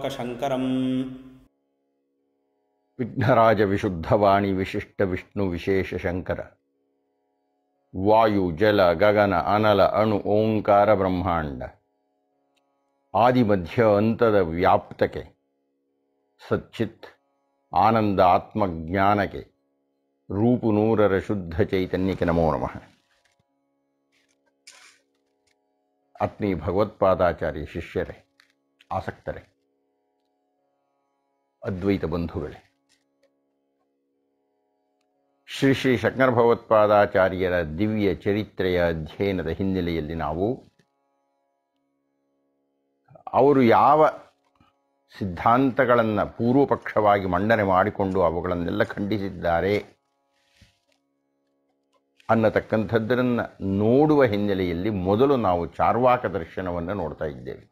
लोकशङ्करम् ವಿಘ್ನರಾಜ ವಿಶುದ್ಧವಾಣಿ ವಿಶಿಷ್ಟ ವಿಷ್ಣು ವಿಶೇಷ ಶಂಕರ ವಾಯು ಜಲ ಗಗನ ಅನಲ ಅಣು ಓಂಕಾರ ಬ್ರಹ್ಮಾಂಡ ಆದಿಮಧ್ಯ ಅಂತದ ವ್ಯಾಪ್ತಕ್ಕೆ ಸಚ್ಚಿತ್ ಆನಂದ ಆತ್ಮಜ್ಞಾನಕ್ಕೆ ರೂಪು ನೂರರ ಶುದ್ಧ ಚೈತನ್ಯಕ್ಕೆ ನಮೋ ನಮಃ ಆತ್ಮೀಯ ಭಗವತ್ಪಾದಾಚಾರ್ಯ ಶಿಷ್ಯರೇ ಆಸಕ್ತರೇ ಅದ್ವೈತ ಬಂಧುಗಳೇ. ಶ್ರೀ ಶ್ರೀ ಶಂಕರ ಭಗವತ್ಪಾದಾಚಾರ್ಯರ ದಿವ್ಯ ಚರಿತ್ರೆಯ ಅಧ್ಯಯನದ ಹಿನ್ನೆಲೆಯಲ್ಲಿ ನಾವು ಅವರು ಯಾವ ಸಿದ್ಧಾಂತಗಳನ್ನು ಪೂರ್ವಪಕ್ಷವಾಗಿ ಮಂಡನೆ ಮಾಡಿಕೊಂಡು ಅವುಗಳನ್ನೆಲ್ಲ ಖಂಡಿಸಿದ್ದಾರೆ ಅನ್ನತಕ್ಕಂಥದ್ದನ್ನು ನೋಡುವ ಹಿನ್ನೆಲೆಯಲ್ಲಿ ಮೊದಲು ನಾವು ಚಾರ್ವಾಕ ದರ್ಶನವನ್ನು ನೋಡ್ತಾ ಇದ್ದೇವೆ.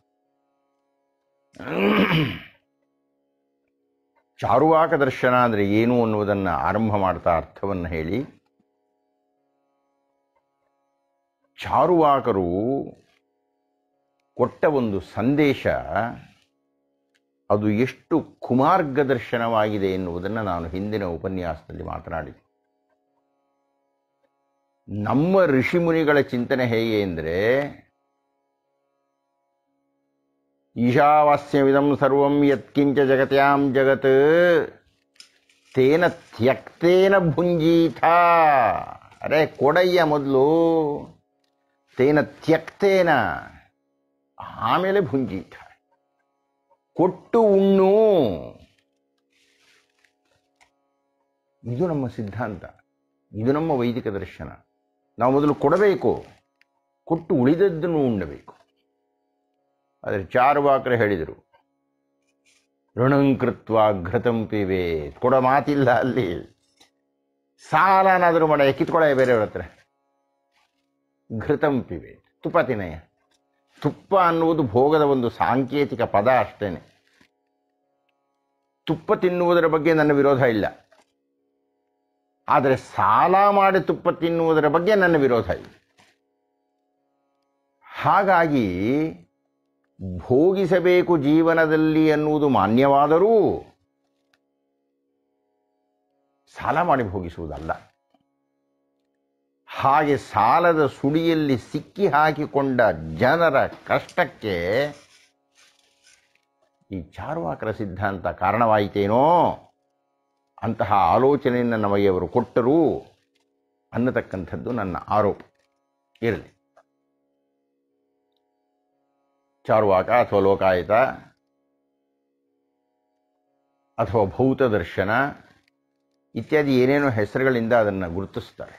ಚಾರುವಾಕ ದರ್ಶನ ಅಂದರೆ ಏನು ಅನ್ನುವುದನ್ನು ಆರಂಭ ಮಾಡ್ತಾ ಅರ್ಥವನ್ನು ಹೇಳಿ. ಚಾರುವಾಕರು ಕೊಟ್ಟ ಒಂದು ಸಂದೇಶ ಅದು ಎಷ್ಟು ಕುಮಾರ್ಗ ದರ್ಶನವಾಗಿದೆ ಎನ್ನುವುದನ್ನು ನಾನು ಹಿಂದಿನ ಉಪನ್ಯಾಸದಲ್ಲಿ ಮಾತನಾಡಿದೆ ನಮ್ಮ ಋಷಿಮುನಿಗಳ ಚಿಂತನೆ ಹೇಗೆ ಅಂದರೆ ಈಶಾವಾಸ್ಯಮಿದಂ ಸರ್ವಂ ಯತ್ಕಿಂಚ ಜಗತ್ಯಾಂ ಜಗತ್. ತೇನ ತ್ಯಕ್ತೇನ ಭುಂಜೀಥ ಅರೆ ಕೊಡಯ್ಯ ಮೊದಲು. ತೇನ ತ್ಯಕ್ತೇನ, ಆಮೇಲೆ ಭುಂಜೀಥ ಕೊಟ್ಟು ಉಣ್ಣು. ಇದು ನಮ್ಮ ಸಿದ್ಧಾಂತ. ಇದು ನಮ್ಮ ವೈದಿಕ ದರ್ಶನ. ನಾವು ಮೊದಲು ಕೊಡಬೇಕು. ಕೊಟ್ಟು ಉಳಿದದ್ದನ್ನು ಉಣ್ಣಬೇಕು. ಆದರೆ ಚಾರುವಾಕರು ಹೇಳಿದರು, ಋಣಂಕೃತ್ವ ಘೃತಂ ಪಿವೆ, ಕೊಡ ಮಾತಿಲ್ಲ ಅಲ್ಲಿ. ಸಾಲನಾದರೂ ಮಾಡ ಕಿತ್ಕೊಳ್ಳೆ ಬೇರೆಯವ್ರ ಹತ್ರ. ಘೃತಂ ಪಿವೆ, ತುಪ್ಪ ತಿನ್ನಯ್ಯ ತುಪ್ಪ ಅನ್ನುವುದು ಭೋಗದ ಒಂದು ಸಾಂಕೇತಿಕ ಪದ ಅಷ್ಟೇ ತುಪ್ಪ ತಿನ್ನುವುದರ ಬಗ್ಗೆ ನನ್ನ ವಿರೋಧ ಇಲ್ಲ. ಆದರೆ ಸಾಲ ಮಾಡಿ ತುಪ್ಪ ತಿನ್ನುವುದರ ಬಗ್ಗೆ ನನ್ನ ವಿರೋಧ ಇಲ್ಲ. ಹಾಗಾಗಿ ಭೋಗಿಸಬೇಕು ಜೀವನದಲ್ಲಿ ಅನ್ನುವುದು ಮಾನ್ಯವಾದರೂ ಸಾಲ ಮಾಡಿ ಭೋಗಿಸುವುದಲ್ಲ. ಹಾಗೆ ಸಾಲದ ಸುಳಿಯಲ್ಲಿ ಸಿಕ್ಕಿ ಹಾಕಿಕೊಂಡ ಜನರ ಕಷ್ಟಕ್ಕೆ ಈ ಚಾರುವಾಕರ ಸಿದ್ಧಾಂತ ಕಾರಣವಾಯಿತೇನೋ? ಅಂತಹ ಆಲೋಚನೆಯನ್ನು ನಮಗೆ ಅವರು ಕೊಟ್ಟರು ಅನ್ನತಕ್ಕಂಥದ್ದು ನನ್ನ ಆರೋಪ. ಇರಲಿ. ಚಾರುವಾಕ ಅಥವಾ ಲೋಕಾಯತ ಅಥವಾ ಭೌತ ದರ್ಶನ ಇತ್ಯಾದಿ ಏನೇನೋ ಹೆಸರುಗಳಿಂದ ಅದನ್ನು ಗುರುತಿಸ್ತಾರೆ.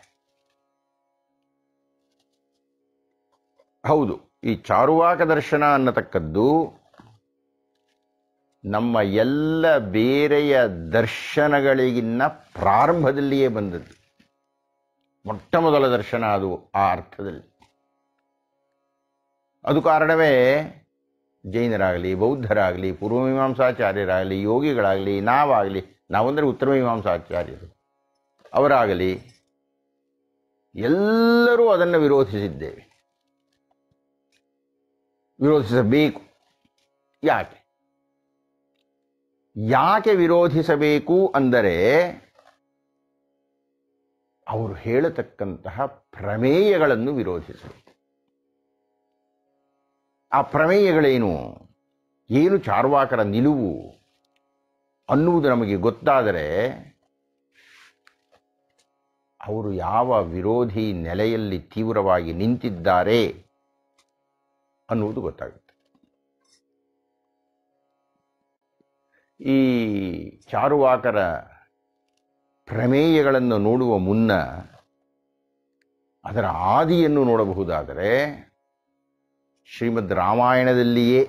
ಹೌದು, ಈ ಚಾರುವಾಕ ದರ್ಶನ ಅನ್ನತಕ್ಕದ್ದು ನಮ್ಮ ಎಲ್ಲ ಬೇರೆಯ ದರ್ಶನಗಳಿಗಿನ್ನ ಪ್ರಾರಂಭದಲ್ಲಿಯೇ ಬಂದದ್ದು. ಮೊಟ್ಟ ಮೊದಲ ದರ್ಶನ ಅದು ಆ ಅರ್ಥದಲ್ಲಿ. ಅದು ಕಾರಣವೇ ಜೈನರಾಗಲಿ, ಬೌದ್ಧರಾಗಲಿ, ಪೂರ್ವಮೀಮಾಂಸಾಚಾರ್ಯರಾಗಲಿ, ಯೋಗಿಗಳಾಗಲಿ, ನಾವಾಗಲಿ, ನಾವಂದರೆ ಉತ್ತರ ಮೀಮಾಂಸಾಚಾರ್ಯರು, ಅವರಾಗಲಿ, ಎಲ್ಲರೂ ಅದನ್ನು ವಿರೋಧಿಸಿದ್ದೇವೆ. ವಿರೋಧಿಸಬೇಕು. ಯಾಕೆ? ಯಾಕೆ ವಿರೋಧಿಸಬೇಕು ಅಂದರೆ ಅವರು ಹೇಳತಕ್ಕಂತಹ ಪ್ರಮೇಯಗಳನ್ನು ವಿರೋಧಿಸಬೇಕು. ಆ ಪ್ರಮೇಯಗಳೇನು? ಏನು ಚಾರ್ವಾಕರ ನಿಲುವು ಅನ್ನುವುದು ನಮಗೆ ಗೊತ್ತಾದರೆ ಅವರು ಯಾವ ವಿರೋಧಿ ನೆಲೆಯಲ್ಲಿ ತೀವ್ರವಾಗಿ ನಿಂತಿದ್ದಾರೆ ಅನ್ನುವುದು ಗೊತ್ತಾಗುತ್ತೆ. ಈ ಚಾರುವಾಕರ ಪ್ರಮೇಯಗಳನ್ನು ನೋಡುವ ಮುನ್ನ ಅದರ ಆದಿಯನ್ನು ನೋಡಬಹುದಾದರೆ ಶ್ರೀಮದ್ ರಾಮಾಯಣದಲ್ಲಿಯೇ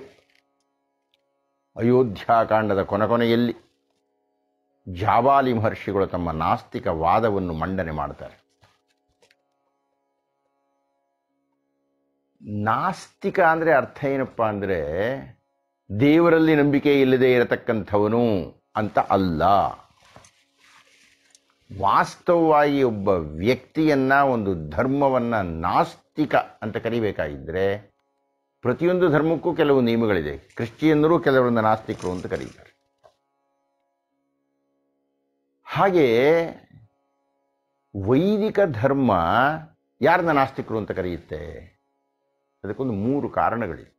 ಅಯೋಧ್ಯಾಕಾಂಡದ ಕೊನೆಯಲ್ಲಿ ಜಾಬಾಲಿ ಮಹರ್ಷಿಗಳು ತಮ್ಮ ನಾಸ್ತಿಕ ವಾದವನ್ನು ಮಂಡನೆ ಮಾಡ್ತಾರೆ. ನಾಸ್ತಿಕ ಅಂದರೆ ಅರ್ಥ ಏನಪ್ಪ ಅಂದರೆ ದೇವರಲ್ಲಿ ನಂಬಿಕೆ ಇಲ್ಲದೆ ಇರತಕ್ಕಂಥವನು ಅಂತ ಅಲ್ಲ. ವಾಸ್ತವವಾಗಿ ಒಬ್ಬ ವ್ಯಕ್ತಿಯನ್ನು, ಒಂದು ಧರ್ಮವನ್ನು ನಾಸ್ತಿಕ ಅಂತ ಕರಿಬೇಕಾಗಿದ್ದರೆ ಪ್ರತಿಯೊಂದು ಧರ್ಮಕ್ಕೂ ಕೆಲವು ನಿಯಮಗಳಿದೆ. ಕ್ರಿಶ್ಚಿಯನ್ನರು ಕೆಲವರನ್ನು ನಾಸ್ತಿಕರು ಅಂತ ಕರೀತಾರೆ. ಹಾಗೆ ವೈದಿಕ ಧರ್ಮ ಯಾರನ್ನ ನಾಸ್ತಿಕರು ಅಂತ ಕರೆಯುತ್ತೆ? ಅದಕ್ಕೊಂದು ಮೂರು ಕಾರಣಗಳಿವೆ.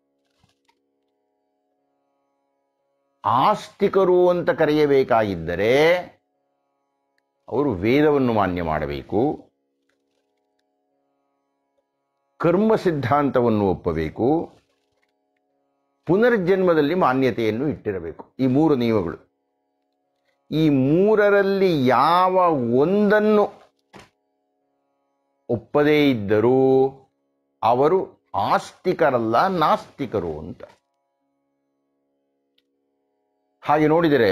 ಆಸ್ತಿಕರು ಅಂತ ಕರೆಯಬೇಕಾಗಿದ್ದರೆ ಅವರು ವೇದವನ್ನು ಮಾನ್ಯ ಮಾಡಬೇಕು. ಕರ್ಮ ಸಿದ್ಧಾಂತವನ್ನು ಒಪ್ಪಬೇಕು. ಪುನರ್ಜನ್ಮದಲ್ಲಿ ಮಾನ್ಯತೆಯನ್ನು ಇಟ್ಟಿರಬೇಕು. ಈ ಮೂರು ನಿಯಮಗಳು. ಈ ಮೂರರಲ್ಲಿ ಯಾವ ಒಂದನ್ನು ಒಪ್ಪದೇ ಇದ್ದರೂ ಅವರು ಆಸ್ತಿಕರಲ್ಲ, ನಾಸ್ತಿಕರು ಅಂತ. ಹಾಗೆ ನೋಡಿದರೆ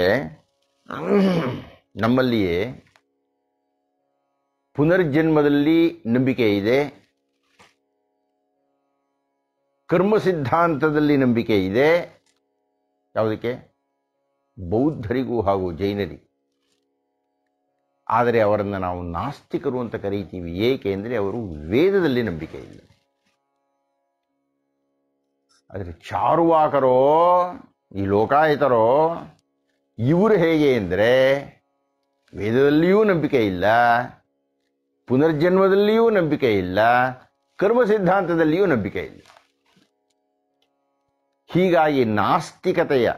ನಮ್ಮಲ್ಲಿಯೇ ಪುನರ್ಜನ್ಮದಲ್ಲಿ ನಂಬಿಕೆ ಇದೆ ಕರ್ಮ ಸಿದ್ಧಾಂತದಲ್ಲಿ ನಂಬಿಕೆ ಇದೆ. ಯಾವುದಕ್ಕೆ? ಬೌದ್ಧರಿಗೂ ಹಾಗೂ ಜೈನರಿಗೂ. ಆದರೆ ಅವರನ್ನು ನಾವು ನಾಸ್ತಿಕರು ಅಂತ ಕರೀತೀವಿ. ಏಕೆ ಅಂದರೆ ಅವರು ವೇದದಲ್ಲಿ ನಂಬಿಕೆ ಇಲ್ಲ. ಆದರೆ ಚಾರುವಾಕರೋ, ಈ ಲೋಕಾಯತರೋ, ಇವರು ಹೇಗೆ ಅಂದರೆ ವೇದದಲ್ಲಿಯೂ ನಂಬಿಕೆ ಇಲ್ಲ, ಪುನರ್ಜನ್ಮದಲ್ಲಿಯೂ ನಂಬಿಕೆ ಇಲ್ಲ ಕರ್ಮ ಸಿದ್ಧಾಂತದಲ್ಲಿಯೂ ನಂಬಿಕೆ ಇಲ್ಲ. ಹೀಗಾಗಿ ನಾಸ್ತಿಕತೆಯ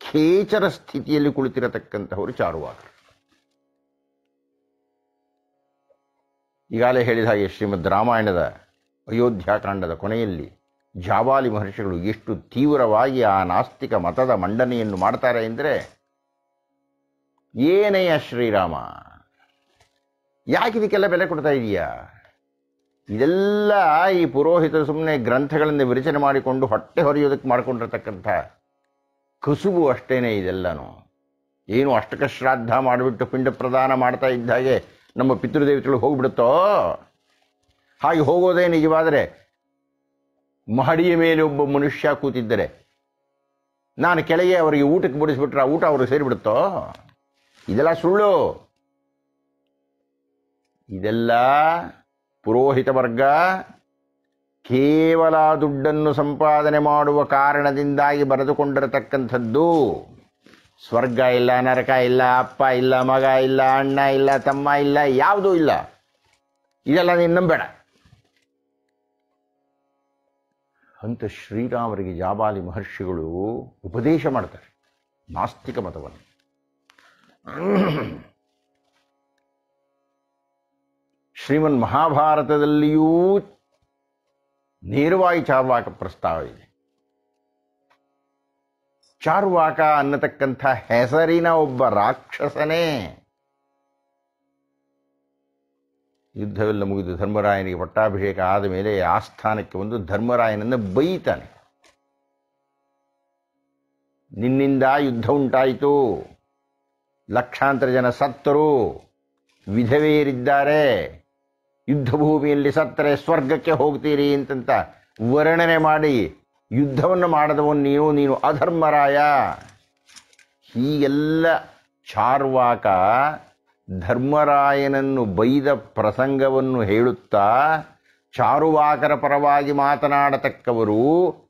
ಖೇಚರ ಸ್ಥಿತಿಯಲ್ಲಿ ಕುಳಿತಿರತಕ್ಕಂಥವರು ಚಾರುವಾಕರು ಈಗಾಗಲೇ ಹೇಳಿದ ಹಾಗೆ ಶ್ರೀಮದ್ ರಾಮಾಯಣದ ಅಯೋಧ್ಯಾಕಾಂಡದ ಕೊನೆಯಲ್ಲಿ ಜಾಬಾಲಿ ಮಹರ್ಷಿಗಳು ಎಷ್ಟು ತೀವ್ರವಾಗಿ ಆ ನಾಸ್ತಿಕ ಮತದ ಮಂಡನೆಯನ್ನು ಮಾಡ್ತಾರೆ ಎಂದರೆ ಏನೆಯ ಶ್ರೀರಾಮ? ಯಾಕೆ ಇದಕ್ಕೆಲ್ಲ ಬೆಲೆ ಕೊಡ್ತಾ ಇದೀಯಾ? ಇದೆಲ್ಲ ಈ ಪುರೋಹಿತರು ಸುಮ್ಮನೆ ಗ್ರಂಥಗಳನ್ನು ವಿರಚನೆ ಮಾಡಿಕೊಂಡು ಹೊಟ್ಟೆ ಹೊರೆಯೋದಕ್ಕೆ ಮಾಡಿಕೊಂಡಿರ್ತಕ್ಕಂಥ ಕಸುಬು ಅಷ್ಟೇನೆ ಇದೆಲ್ಲನೂ. ಏನು ಅಷ್ಟಕ ಶ್ರಾದ್ದ ಮಾಡಿಬಿಟ್ಟು ಪಿಂಡ ಪ್ರದಾನ ಮಾಡ್ತಾ ಇದ್ದ ಹಾಗೆ ನಮ್ಮ ಪಿತೃದೇವತೆಗಳು ಹೋಗ್ಬಿಡುತ್ತೋ? ಹಾಗೆ ಹೋಗೋದೇ ನಿಜವಾದರೆ ಮಹಡಿಯ ಮೇಲೆ ಒಬ್ಬ ಮನುಷ್ಯ ಕೂತಿದ್ದರೆ ನಾನು ಕೆಳಗೆ ಅವರಿಗೆ ಊಟಕ್ಕೆ ಬಡಿಸ್ಬಿಟ್ರೆ ಆ ಊಟ ಅವ್ರಿಗೆ ಸೇರಿಬಿಡುತ್ತೋ? ಇದೆಲ್ಲ ಸುಳ್ಳು. ಇದೆಲ್ಲ ಪುರೋಹಿತ ವರ್ಗ ಕೇವಲ ದುಡ್ಡನ್ನು ಸಂಪಾದನೆ ಮಾಡುವ ಕಾರಣದಿಂದಾಗಿ ಬರೆದುಕೊಂಡಿರತಕ್ಕಂಥದ್ದು. ಸ್ವರ್ಗ ಇಲ್ಲ, ನರಕ ಇಲ್ಲ, ಅಪ್ಪ ಇಲ್ಲ, ಮಗ ಇಲ್ಲ, ಅಣ್ಣ ಇಲ್ಲ, ತಮ್ಮ ಇಲ್ಲ, ಯಾವುದೂ ಇಲ್ಲ. ಇದೆಲ್ಲ ನೀನು ನಂಬೇಡ. ಅಂತ ಶ್ರೀರಾಮರಿಗೆ ಜಾಬಾಲಿ ಮಹರ್ಷಿಗಳು ಉಪದೇಶ ಮಾಡ್ತಾರೆ. ನಾಸ್ತಿಕ ಮತವನ್ನು. ಶ್ರೀಮನ್ ಮಹಾಭಾರತದಲ್ಲಿಯೂ ನೇರವಾಗಿ ಚಾರ್ವಾಕ ಪ್ರಸ್ತಾವ ಇದೆ. ಚಾರ್ವಾಕ ಅನ್ನತಕ್ಕಂಥ ಹೆಸರಿನ ಒಬ್ಬ ರಾಕ್ಷಸನೇ ಯುದ್ಧವೆಲ್ಲ ಮುಗಿದು ಧರ್ಮರಾಯನಿಗೆ ಪಟ್ಟಾಭಿಷೇಕ ಆದ ಮೇಲೆ ಆಸ್ಥಾನಕ್ಕೆ ಒಂದು ಧರ್ಮರಾಯನನ್ನು ಬೈತಾನೆ. ನಿನ್ನಿಂದ ಯುದ್ಧ ಉಂಟಾಯಿತು. ಲಕ್ಷಾಂತರ ಜನ ಸತ್ತರು. ವಿಧವೆಯರಿದ್ದಾರೆ. ಯುದ್ಧ ಭೂಮಿಯಲ್ಲಿ ಸತ್ತರೆ ಸ್ವರ್ಗಕ್ಕೆ ಹೋಗ್ತೀರಿ ಅಂತಂತ ವರ್ಣನೆ ಮಾಡಿ ಯುದ್ಧವನ್ನು ಮಾಡದವನು ನೀನು ನೀನು ಅಧರ್ಮರಾಯ. ಹೀಗೆಲ್ಲ ಚಾರ್ವಾಕ ಧರ್ಮರಾಯನನ್ನು ಬೈದ ಪ್ರಸಂಗವನ್ನು ಹೇಳುತ್ತಾ ಚಾರುವಾಕರ ಪರವಾಗಿ ಮಾತನಾಡತಕ್ಕವರು,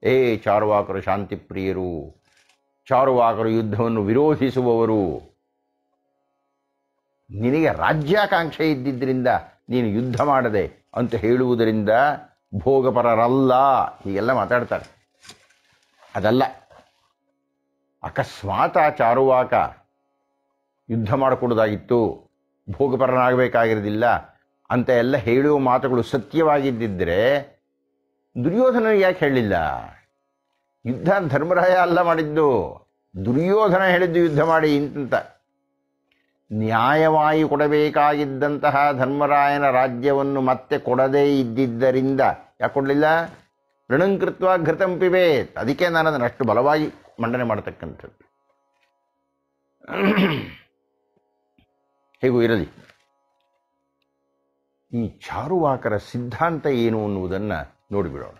ಏ ಚಾರುವಾಕರು ಶಾಂತಿಪ್ರಿಯರು, ಚಾರುವಾಕರು ಯುದ್ಧವನ್ನು ವಿರೋಧಿಸುವವರು, ನಿನಗೆ ರಾಜ್ಯಾಕಾಂಕ್ಷೆ ಇದ್ದಿದ್ದರಿಂದ ನೀನು ಯುದ್ಧ ಮಾಡದೆ ಅಂತ ಹೇಳುವುದರಿಂದ ಭೋಗಪರರಲ್ಲ. ಹೀಗೆಲ್ಲ ಮಾತಾಡ್ತಾರೆ. ಅದಲ್ಲ. ಅಕಸ್ಮಾತ್ ಚಾರುವಾಕ ಯುದ್ಧ ಮಾಡಿಕೊಡೋದಾಗಿತ್ತು ಭೋಗಪರನಾಗಬೇಕಾಗಿರೋದಿಲ್ಲ ಅಂತ ಎಲ್ಲ ಹೇಳುವ ಮಾತುಗಳು ಸತ್ಯವಾಗಿದ್ದಿದ್ದರೆ ದುರ್ಯೋಧನ ಯಾಕೆ ಹೇಳಿಲ್ಲ? ಯುದ್ಧ ಧರ್ಮರಾಯ ಅಲ್ಲ ಮಾಡಿದ್ದು. ದುರ್ಯೋಧನ ಹೇಳಿದ್ದು ಯುದ್ಧ ಮಾಡಿ ಇಂತ. ನ್ಯಾಯವಾಗಿ ಕೊಡಬೇಕಾಗಿದ್ದಂತಹ ಧರ್ಮರಾಯನ ರಾಜ್ಯವನ್ನು ಮತ್ತೆ ಕೊಡದೇ ಇದ್ದಿದ್ದರಿಂದ, ಯಾಕೆ ಕೊಡಲಿಲ್ಲ? ಋಣಂಕೃತ್ವ ಘೃತಂ ಪಿಬೇತ್. ಅದಕ್ಕೆ ನಾನು ಅದನ್ನು ಅಷ್ಟು ಬಲವಾಗಿ ಮಂಡನೆ ಮಾಡತಕ್ಕಂಥದ್ದು. ಹೇಗೂ ಇರಲಿ. ಈ ಚಾರುವಾಕರ ಸಿದ್ಧಾಂತ ಏನು ಅನ್ನುವುದನ್ನು ನೋಡಿಬಿಡೋಣ.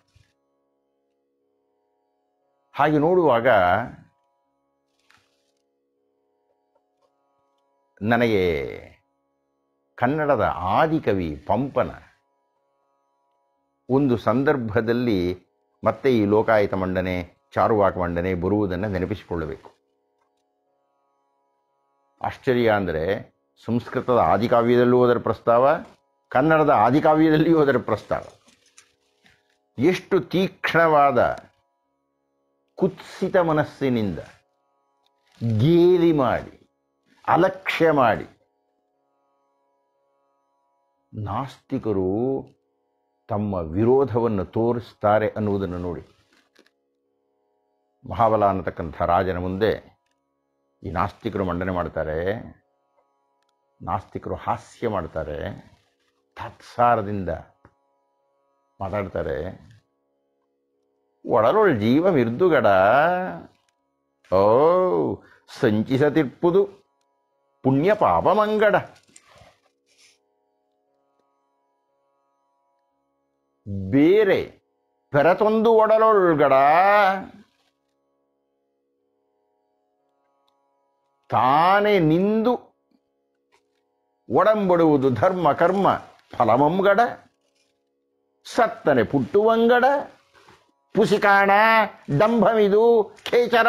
ಹಾಗೆ ನೋಡುವಾಗ ನನಗೆ ಕನ್ನಡದ ಆದಿಕವಿ ಪಂಪನ ಒಂದು ಸಂದರ್ಭದಲ್ಲಿ ಮತ್ತೆ ಈ ಲೋಕಾಯತ ಮಂಡನೆ, ಚಾರುವಾಕ ಮಂಡನೆ ಬರುವುದನ್ನು ನೆನಪಿಸಿಕೊಳ್ಳಬೇಕು. ಆಶ್ಚರ್ಯ ಅಂದರೆ ಸಂಸ್ಕೃತದ ಆದಿಕಾವ್ಯದಲ್ಲೂ ಅದರ ಪ್ರಸ್ತಾವ, ಕನ್ನಡದ ಆದಿಕಾವ್ಯದಲ್ಲಿಯೂ ಅದರ ಪ್ರಸ್ತಾವ. ಎಷ್ಟು ತೀಕ್ಷ್ಣವಾದ ಕುತ್ಸಿತ ಮನಸ್ಸಿನಿಂದ ಗೇಲಿ ಮಾಡಿ ಅಲಕ್ಷ್ಯ ಮಾಡಿ. ನಾಸ್ತಿಕರು ತಮ್ಮ ವಿರೋಧವನ್ನು ತೋರಿಸ್ತಾರೆ ಅನ್ನುವುದನ್ನು ನೋಡಿ. ಮಹಾಬಲ ಅನ್ನತಕ್ಕಂಥ ರಾಜನ ಮುಂದೆ ಈ ನಾಸ್ತಿಕರು ಮಂಡನೆ ಮಾಡ್ತಾರೆ. ನಾಸ್ತಿಕರು ಹಾಸ್ಯ ಮಾಡ್ತಾರೆ. ತತ್ಸಾರದಿಂದ ಮಾತಾಡ್ತಾರೆ. ಒಡಲೊಳ ಜೀವ ಮಿರ್ದುಗಡ. ಓ ಸಂಚಿಸತಿರ್ಪುದು ಪುಣ್ಯ ಪಾಪ ಮಂಗಡ ಬೇರೆ ಪೆರತೊಂದು ಒಡಲೊಳ್ಗಡ. ತಾನೇ ನಿಂದು ಒಡಂಬಡುವುದು ಧರ್ಮ ಕರ್ಮ ಫಲಮಂಗಡ. ಸತ್ತನೆ ಪುಟ್ಟುವಂಗಡ. ಪುಸಿಕಾಣ ಡಂಭಮಿದು ಖೇಚರ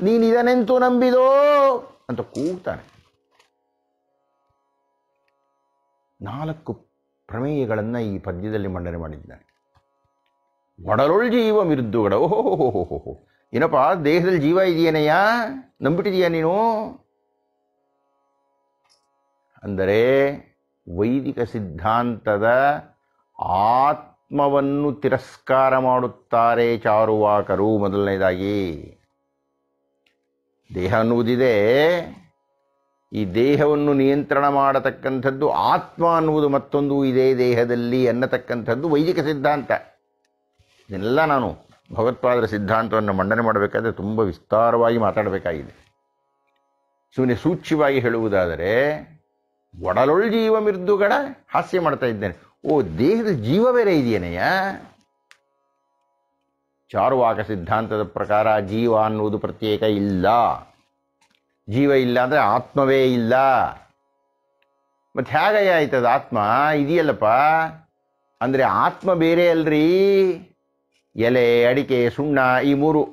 ನೀನಿದನೆಂತೂ ನಂಬಿದೋ ಅಂತ ಕೂಗ್ತಾನೆ. ನಾಲ್ಕು ಪ್ರಮೇಯಗಳನ್ನು ಈ ಪದ್ಯದಲ್ಲಿ ಮಂಡನೆ ಮಾಡಿದ್ದಾನೆ. ಒಡಲೊಳ್ ಜೀವ ಮಿರ್ದುಗಡ ಓಹೋಹೋಹೋಹೋ ಏನಪ್ಪ, ದೇಹದಲ್ಲಿ ಜೀವ ಇದೆಯೇನಯ್ಯ? ನಂಬಿಟ್ಟಿದೀಯ ನೀನು? ಅಂದರೆ ವೈದಿಕ ಸಿದ್ಧಾಂತದ ಆತ್ಮವನ್ನು ತಿರಸ್ಕಾರ ಮಾಡುತ್ತಾರೆ ಚಾರುವಾಕರು ಮೊದಲನೇದಾಗಿ. ದೇಹ ಅನ್ನುವುದಿದೆ ಈ ದೇಹವನ್ನು ನಿಯಂತ್ರಣ ಮಾಡತಕ್ಕಂಥದ್ದು ಆತ್ಮ ಅನ್ನುವುದು ಮತ್ತೊಂದು ಇದೇ ದೇಹದಲ್ಲಿ ಅನ್ನತಕ್ಕಂಥದ್ದು ವೈದಿಕ ಸಿದ್ಧಾಂತ. ಇದನ್ನೆಲ್ಲ ನಾನು ಭಗವತ್ಪಾದರ ಸಿದ್ಧಾಂತವನ್ನು ಮಂಡನೆ ಮಾಡಬೇಕಾದ್ರೆ ತುಂಬ ವಿಸ್ತಾರವಾಗಿ ಮಾತಾಡಬೇಕಾಗಿದೆ. ಸುಮ್ಮನೆ ಸೂಚ್ಯವಾಗಿ ಹೇಳುವುದಾದರೆ, ಒಡಲೊಳ್ ಜೀವ ಮಿರ್ದುಗಳ ಹಾಸ್ಯ ಮಾಡ್ತಾ ಇದ್ದೇನೆ. ಓ, ದೇಹದ ಜೀವ ಬೇರೆ ಇದೆಯೇನೆಯ ಚಾರುವಾಕ ಸಿದ್ಧಾಂತದ ಪ್ರಕಾರ ಜೀವ ಅನ್ನುವುದು ಪ್ರತ್ಯೇಕ ಇಲ್ಲ. ಜೀವ ಇಲ್ಲ ಅಂದರೆ ಆತ್ಮವೇ ಇಲ್ಲ. ಮತ್ತೆ ಹೇಗಯ್ಯ ಆಯ್ತದ ಆತ್ಮ? ಇದೆಯಲ್ಲಪ್ಪ. ಅಂದರೆ ಆತ್ಮ ಬೇರೆ ಅಲ್ರಿ. ಎಲೆ, ಅಡಿಕೆ, ಸುಣ್ಣ, ಈ ಮೂರು.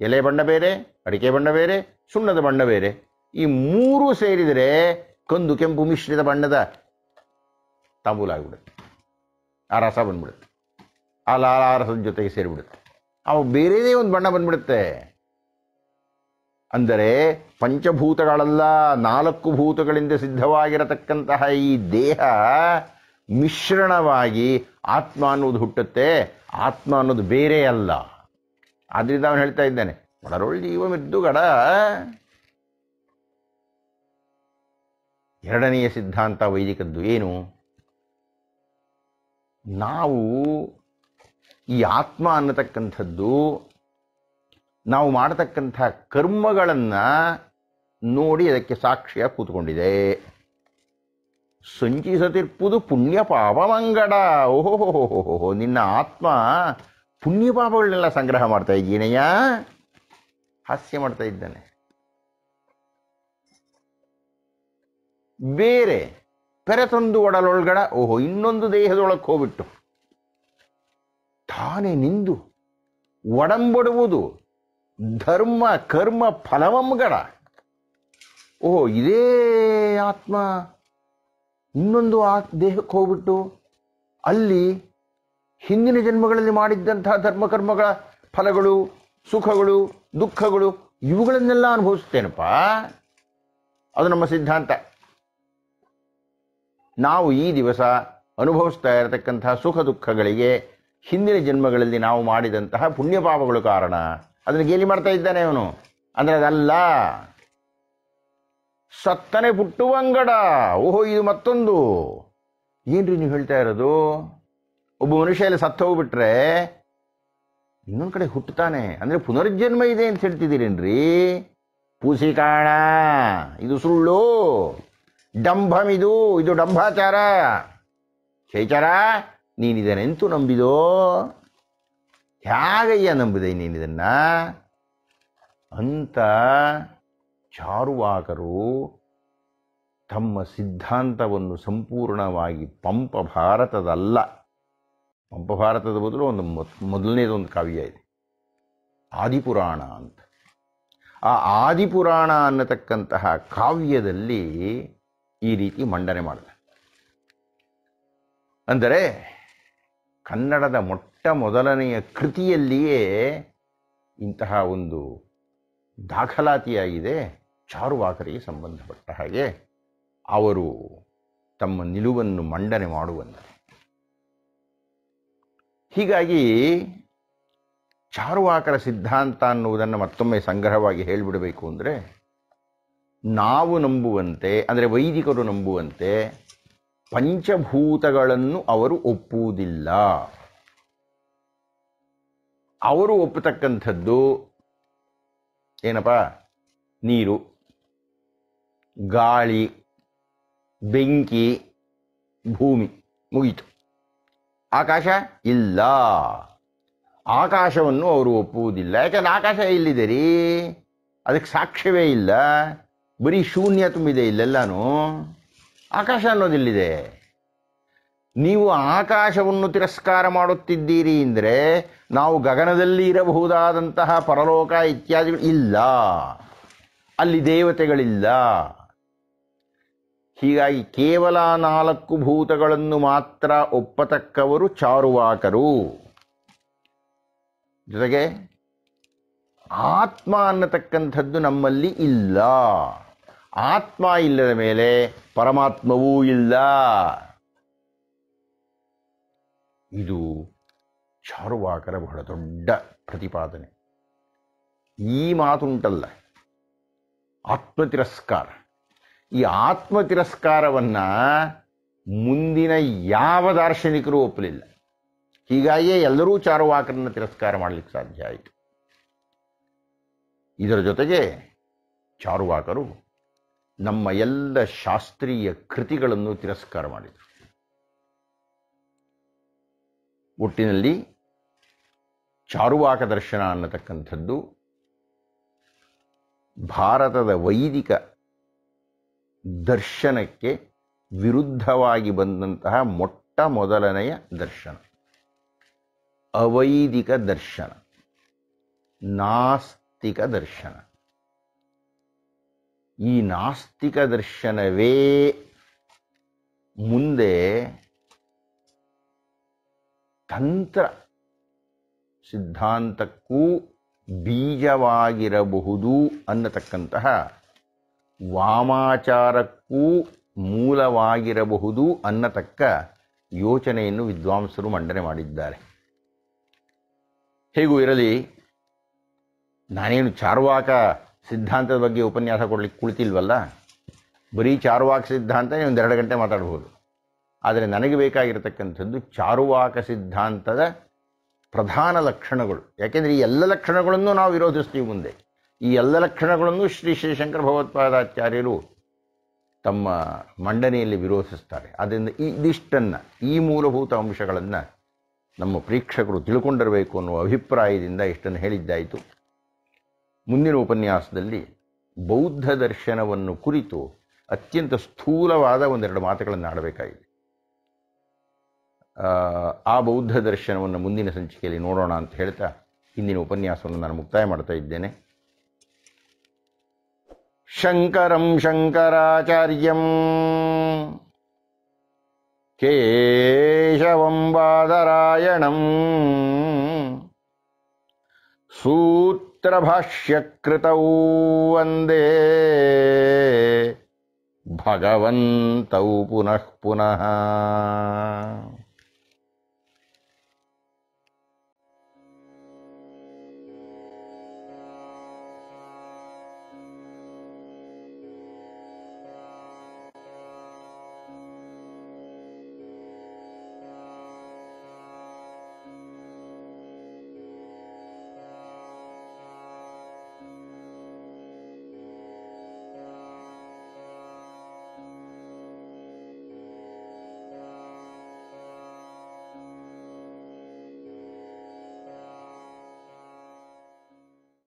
ಎಲೆ ಬಣ್ಣ ಬೇರೆ, ಅಡಿಕೆ ಬಣ್ಣ ಬೇರೆ, ಸುಣ್ಣದ ಬಣ್ಣ ಬೇರೆ. ಈ ಮೂರು ಸೇರಿದರೆ ಕಂದು ಕೆಂಪು ಮಿಶ್ರಿತ ಬಣ್ಣದ ತಾಂಬೂಲ ಆಗಿಬಿಡುತ್ತೆ. ಆ ರಸ ಬಂದ್ಬಿಡುತ್ತೆ. ಆ ಲಾಲ ರಸದ ಜೊತೆಗೆ ಸೇರಿಬಿಡುತ್ತೆ. ಅವು ಬೇರೆದೇ ಒಂದು ಬಣ್ಣ ಬಂದ್ಬಿಡುತ್ತೆ. ಅಂದರೆ ಪಂಚಭೂತಗಳಲ್ಲ, ನಾಲ್ಕು ಭೂತಗಳಿಂದ ಸಿದ್ಧವಾಗಿರತಕ್ಕಂತಹ ಈ ದೇಹ ಮಿಶ್ರಣವಾಗಿ ಆತ್ಮ ಅನ್ನೋದು ಹುಟ್ಟುತ್ತೆ, ಆತ್ಮ ಅನ್ನೋದು ಬೇರೆ ಅಲ್ಲ. ಆದ್ರಿಂದ ಅವನು ಹೇಳ್ತಾ ಇದ್ದಾನೆ ಒಡರೊಳ್ ಜೀವ ಮಿದ್ದುಗಡ ಎರಡನೆಯ ಸಿದ್ಧಾಂತ ವೈದಿಕದ್ದು ಏನು? ನಾವು ಈ ಆತ್ಮ ಅನ್ನತಕ್ಕಂಥದ್ದು ನಾವು ಮಾಡತಕ್ಕಂಥ ಕರ್ಮಗಳನ್ನು ನೋಡಿ ಅದಕ್ಕೆ ಸಾಕ್ಷಿಯ ಕೂತ್ಕೊಂಡಿದೆ. ಸಂಚಿಸತಿರ್ಪುದು ಪುಣ್ಯ ಪಾಪಮಂಗಡ ಓಹೋ ನಿನ್ನ ಆತ್ಮ ಪುಣ್ಯ ಪಾಪಗಳನ್ನೆಲ್ಲ ಸಂಗ್ರಹ ಮಾಡ್ತಾ ಇದ್ದೀನಯ್ಯ? ಹಾಸ್ಯ ಮಾಡ್ತಾ ಇದ್ದಾನೆ. ಬೇರೆ ಪೆರೆತೊಂದು ಒಡಲೊಳ್ಗಡ, ಓಹೋ, ಇನ್ನೊಂದು ದೇಹದೊಳಕ್ಕೆ ಹೋಗ್ಬಿಟ್ಟು ತಾನೇ ನಿಂದು ಒಡಂಬಡುವುದು ಧರ್ಮ, ಕರ್ಮ ಫಲವಂಗಡ ಓಹೋ, ಇದೇ ಆತ್ಮ. ಇನ್ನೊಂದು ಆ ದೇಹಕ್ಕೆ ಹೋಗ್ಬಿಟ್ಟು ಅಲ್ಲಿ ಹಿಂದಿನ ಜನ್ಮಗಳಲ್ಲಿ ಮಾಡಿದ್ದಂತಹ ಧರ್ಮಕರ್ಮಗಳ ಫಲಗಳು, ಸುಖಗಳು, ದುಃಖಗಳು, ಇವುಗಳನ್ನೆಲ್ಲ ಅನುಭವಿಸ್ತೇನಪ್ಪ ಅದು ನಮ್ಮ ಸಿದ್ಧಾಂತ. ನಾವು ಈ ದಿವಸ ಅನುಭವಿಸ್ತಾ ಇರತಕ್ಕಂತಹ ಸುಖ, ದುಃಖಗಳಿಗೆ ಹಿಂದಿನ ಜನ್ಮಗಳಲ್ಲಿ ನಾವು ಮಾಡಿದಂತಹ ಪುಣ್ಯ ಪಾಪಗಳು ಕಾರಣ. ಅದನ್ನು ಗೇಲಿ ಮಾಡ್ತಾ ಇದ್ದಾನೆ ಅವನು ಅಂದರೆ ಅದಲ್ಲ. ಸತ್ತನೆ ಪುಟ್ಟುವಂಗಡ ಓಹೋ, ಇದು ಮತ್ತೊಂದು. ಏನ್ರಿ ನೀವು ಹೇಳ್ತಾ ಇರೋದು? ಒಬ್ಬ ಮನುಷ್ಯ ಇಲ್ಲಿ ಸತ್ತು ಹೋಗ್ಬಿಟ್ರೆ ಇನ್ನೊಂದು ಕಡೆ ಹುಟ್ಟುತ್ತಾನೆ. ಅಂದರೆ ಪುನರ್ಜನ್ಮ ಇದೆ ಅಂತ ಹೇಳ್ತಿದ್ದೀರೇನ್ರಿ? ಪೂಸಿ ಕಾಣ. ಇದು ಸುಳ್ಳು. ಡಂಭಮಿದು ಇದು. ಡಂಭಾಚಾರ. ಶೇಚಾರ ನೀನಿದನೆಂತೂ ನಂಬಿದೋ? ಹೇಗಯ್ಯ ನಂಬಿದೆ ನೀನಿದನ್ನ ಅಂತ ಚಾರುವಾಕರು ತಮ್ಮ ಸಿದ್ಧಾಂತವನ್ನು ಸಂಪೂರ್ಣವಾಗಿ ಪಂಪ ಭಾರತದಲ್ಲ. ಪಂಪ ಭಾರತದ ಬದಲು ಒಂದು ಮೊದ್ ಮೊದಲನೇದೊಂದು ಕಾವ್ಯ ಇದೆ. ಆದಿಪುರಾಣ ಅಂತ. ಆ ಆದಿಪುರಾಣ ಅನ್ನತಕ್ಕಂತಹ ಕಾವ್ಯದಲ್ಲಿ ಈ ರೀತಿ ಮಂಡನೆ ಮಾಡಿದೆ ಅಂದರೆ ಕನ್ನಡದ ಮೊಟ್ಟ ಮೊದಲನೆಯ ಕೃತಿಯಲ್ಲಿಯೇ ಇಂತಹ ಒಂದು ದಾಖಲಾತಿಯಾಗಿದೆ. ಚಾರುವಾಕರಿಗೆ ಸಂಬಂಧಪಟ್ಟ ಹಾಗೆ ಅವರು ತಮ್ಮ ನಿಲುವನ್ನು ಮಂಡನೆ ಮಾಡುವಂತೆ. ಹೀಗಾಗಿ ಚಾರುವಾಕರ ಸಿದ್ಧಾಂತ ಅನ್ನುವುದನ್ನು ಮತ್ತೊಮ್ಮೆ ಸಂಗ್ರಹವಾಗಿ ಹೇಳಿಬಿಡಬೇಕು ಅಂದರೆ, ನಾವು ನಂಬುವಂತೆ, ಅಂದರೆ ವೈದಿಕರು ನಂಬುವಂತೆ ಪಂಚಭೂತಗಳನ್ನು ಅವರು ಒಪ್ಪುವುದಿಲ್ಲ. ಅವರು ಒಪ್ಪತಕ್ಕಂಥದ್ದು ಏನಪ್ಪ? ನೀರು, ಗಾಳಿ, ಬೆಂಕಿ, ಭೂಮಿ ಮುಗೀತು. ಆಕಾಶ ಇಲ್ಲ. ಆಕಾಶವನ್ನು ಅವರು ಒಪ್ಪುವುದಿಲ್ಲ. ಯಾಕಂದ್ರೆ ಆಕಾಶ ಎಲ್ಲಿದೆ ರೀ? ಅದಕ್ಕೆ ಸಾಕ್ಷ್ಯವೇ ಇಲ್ಲ. ಬರೀ ಶೂನ್ಯ ತುಂಬಿದೆ ಇಲ್ಲೆಲ್ಲಾನು. ಆಕಾಶ ಅನ್ನೋದಿಲ್ಲಿದೆ. ನೀವು ಆಕಾಶವನ್ನು ತಿರಸ್ಕಾರ ಮಾಡುತ್ತಿದ್ದೀರಿ ಅಂದರೆ ನಾವು ಗಗನದಲ್ಲಿ ಇರಬಹುದಾದಂತಹ ಪರಲೋಕ ಇತ್ಯಾದಿಗಳು ಇಲ್ಲ. ಅಲ್ಲಿ ದೇವತೆಗಳಿಲ್ಲ. ಹೀಗಾಗಿ ಕೇವಲ ನಾಲ್ಕು ಭೂತಗಳನ್ನು ಮಾತ್ರ ಒಪ್ಪತಕ್ಕವರು ಚಾರುವಾಕರು. ಜೊತೆಗೆ ಆತ್ಮ ಅನ್ನತಕ್ಕಂಥದ್ದು ನಮ್ಮಲ್ಲಿ ಇಲ್ಲ. ಆತ್ಮ ಇಲ್ಲದ ಮೇಲೆ ಪರಮಾತ್ಮವೂ ಇಲ್ಲ. ಇದು ಚಾರುವಾಕರ ಬಹಳ ದೊಡ್ಡ ಪ್ರತಿಪಾದನೆ. ಈ ಮಾತುಂಟಲ್ಲ. ಆತ್ಮ ತಿರಸ್ಕಾರ ಈ ಆತ್ಮ ತಿರಸ್ಕಾರವನ್ನು ಮುಂದಿನ ಯಾವ ದಾರ್ಶನಿಕರು ಒಪ್ಪಲಿಲ್ಲ. ಹೀಗಾಗಿಯೇ ಎಲ್ಲರೂ ಚಾರುವಾಕರನ್ನು ತಿರಸ್ಕಾರ ಮಾಡಲಿಕ್ಕೆ ಸಾಧ್ಯ ಆಯಿತು. ಇದರ ಜೊತೆಗೆ ಚಾರುವಾಕರು ನಮ್ಮ ಎಲ್ಲ ಶಾಸ್ತ್ರೀಯ ಕೃತಿಗಳನ್ನು ತಿರಸ್ಕಾರ ಮಾಡಿದರು. ಒಟ್ಟಿನಲ್ಲಿ ಚಾರುವಾಕ ದರ್ಶನ ಅನ್ನತಕ್ಕಂಥದ್ದು ಭಾರತದ ವೈದಿಕ ದರ್ಶನಕ್ಕೆ ವಿರುದ್ಧವಾಗಿ ಬಂದಂತಹ ಮೊಟ್ಟ ಮೊದಲನೆಯ ದರ್ಶನ. ಅವೈದಿಕ ದರ್ಶನ. ನಾಸ್ತಿಕ ದರ್ಶನ. ಈ ನಾಸ್ತಿಕ ದರ್ಶನವೇ ಮುಂದೆ ತಂತ್ರ ಸಿದ್ಧಾಂತಕ್ಕೂ ಬೀಜವಾಗಿರಬಹುದು ಅನ್ನತಕ್ಕಂತಹ ವಾಮಾಚಾರಕ್ಕೂ ಮೂಲವಾಗಿರಬಹುದು ಅನ್ನತಕ್ಕ ಯೋಚನೆಯನ್ನು ವಿದ್ವಾಂಸರು ಮಂಡನೆ ಮಾಡಿದ್ದಾರೆ. ಹೇಗೂ ಇರಲಿ, ನಾನೇನು ಚಾರ್ವಾಕ ಸಿದ್ಧಾಂತದ ಬಗ್ಗೆ ಉಪನ್ಯಾಸ ಕೊಡಲಿಕ್ಕೆ ಕುಳಿತಿಲ್ವಲ್ಲ? ಬರೀ ಚಾರುವಾಕ ಸಿದ್ಧಾಂತ ಒಂದು ಎರಡು ಗಂಟೆ ಮಾತಾಡ್ಬೋದು. ಆದರೆ ನನಗೆ ಬೇಕಾಗಿರತಕ್ಕಂಥದ್ದು ಚಾರುವಾಕ ಸಿದ್ಧಾಂತದ ಪ್ರಧಾನ ಲಕ್ಷಣಗಳು. ಯಾಕೆಂದರೆ ಈ ಎಲ್ಲ ಲಕ್ಷಣಗಳನ್ನು ನಾವು ವಿರೋಧಿಸ್ತೀವಿ ಮುಂದೆ. ಈ ಎಲ್ಲ ಲಕ್ಷಣಗಳನ್ನು ಶ್ರೀ ಶ್ರೀ ಶಂಕರ ಭಗವತ್ಪಾದಾಚಾರ್ಯರು ತಮ್ಮ ಮಂಡನೆಯಲ್ಲಿ ವಿರೋಧಿಸ್ತಾರೆ. ಆದ್ದರಿಂದ ಈ ಇದಿಷ್ಟನ್ನು, ಈ ಮೂಲಭೂತ ಅಂಶಗಳನ್ನು ನಮ್ಮ ಪ್ರೇಕ್ಷಕರು ತಿಳ್ಕೊಂಡಿರಬೇಕು ಅನ್ನುವ ಅಭಿಪ್ರಾಯದಿಂದ ಇಷ್ಟನ್ನು ಹೇಳಿದ್ದಾಯಿತು. ಮುಂದಿನ ಉಪನ್ಯಾಸದಲ್ಲಿ ಬೌದ್ಧ ದರ್ಶನವನ್ನು ಕುರಿತು ಅತ್ಯಂತ ಸ್ಥೂಲವಾದ ಒಂದೆರಡು ಮಾತುಗಳನ್ನು ಆಡಬೇಕಾಗಿದೆ. ಆ, ಬೌದ್ಧ ದರ್ಶನವನ್ನು ಮುಂದಿನ ಸಂಚಿಕೆಯಲ್ಲಿ ನೋಡೋಣ ಅಂತ ಹೇಳ್ತಾ ಇಂದಿನ ಉಪನ್ಯಾಸವನ್ನು ನಾನು ಮುಕ್ತಾಯ ಮಾಡ್ತಾ ಇದ್ದೇನೆ. ಶಂಕರಂ ಶಂಕರಾಚಾರ್ಯಂ ಕೇಶವಂ ಬಾದರಾಯಣಂ सूत्रभाष्यकृतौ वंदे भगवन्तौ पुनः पुनः।